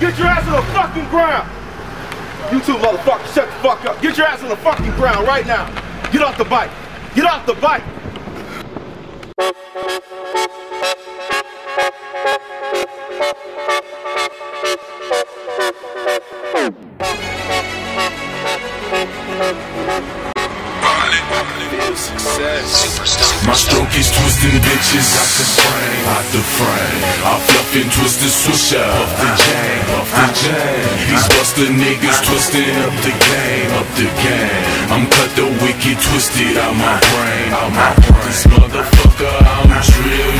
Get your ass on the fucking ground. You two motherfuckers, shut the fuck up. Get your ass on the fucking ground right now. Get off the bike. Get off the bike. Twisting bitches out the frame, out the frame. I fluff and twist the switch up, off the chain, off the chain. These buster niggas twisting up the game, up the game. I'm cut the wicked twisted out my brain, out my brain. This motherfucker, I'm trill,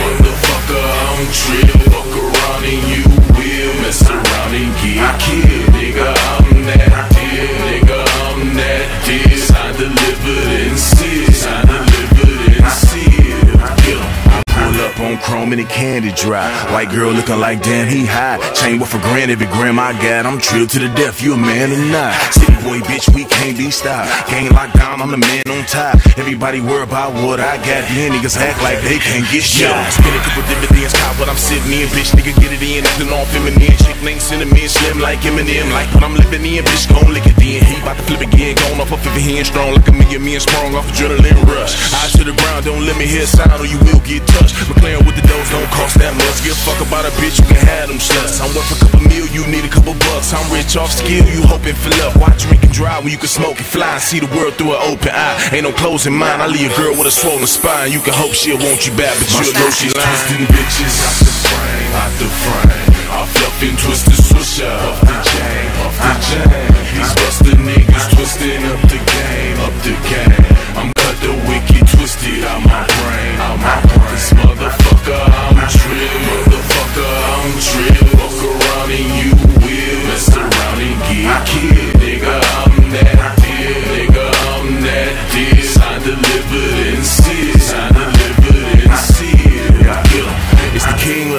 chrome and the candy dry. White girl looking like damn he high. Chain what for grand every gram I got. I'm trilled to the death. You a man or not? City boy, bitch, we can't be stopped. Gang locked down, I'm the man on top. Everybody worry about what I got. Then niggas act like they can't get shot. Spin a couple dividends, cop what I'm sitting in. Bitch, nigga, get it in. Acting all feminine. Chick named cinnamon, slim like Eminem. Like what I'm living in, bitch, gon' lick it then. He bout to flip again. Going off a 50 hand strong like a million men sprung off adrenaline rush. Eyes to the ground, don't let me hear a sound or you will get touched. But playing with the doors don't cost that much. Give a fuck about a bitch, you can have them sluts. I'm worth a couple mil, you need a couple bucks. I'm rich off skill, you hoping for love. Why drink and drive when you can smoke and fly and see the world through an open eye? Ain't no closing mind. I leave a girl with a swollen spine. You can hope she'll want you back, but you'll know she lying. Twisting bitches out the frame, out the frame. I fluff and twist the switch up, off the chain, off the chain. These buster niggas twisting up the game.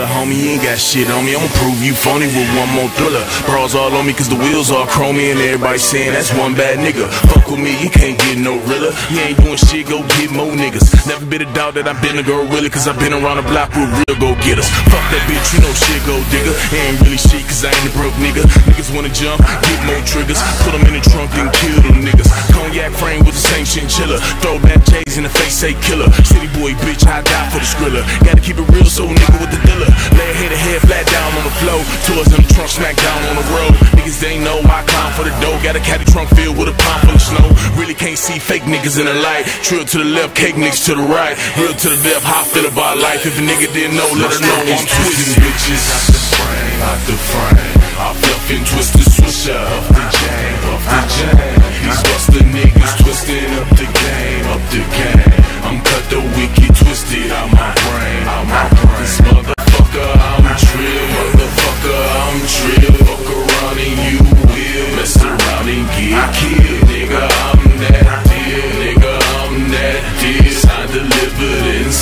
Little homie, you ain't got shit on me. I'ma prove you phony with one more thriller. Bras all on me cause the wheels all chromey and everybody saying that's one bad nigga. Fuck with me, you can't get no realer. You ain't doing shit, go get more niggas. Never been a doubt that I've been a girl really cause I've been around the block with real go getters. Fuck that bitch, you know shit go digger. It ain't really shit cause I ain't a broke nigga. Niggas wanna jump, get more triggers. Put them in the trunk and kill them niggas. Cognac frame with the same chinchilla. Throw back in the face, say killer. City boy, bitch, I die for the skriller. Gotta keep it real, so nigga with the dealer. Lay a head flat down on the floor. Tours in the trunk, smack down on the road. Niggas they know I climb for the dough. Got a caddy trunk filled with a pump full of snow. Really can't see fake niggas in the light. Trill to the left, cake niggas to the right. Real to the death, how I feel about life. If a nigga didn't know, let her know I'm twisting bitches out the frame, out the frame. I fluff and twist the switch up, off the chain, off the chain. These buster niggas twisting up the game, up the game. I'm cut the wiki twisted out my brain. Out my brain. This motherfucker, I'm trill. Motherfucker, I'm trill. Fuck around and you will mess around and get killed. Nigga, I'm that deal. Nigga, I'm that deal. I delivered and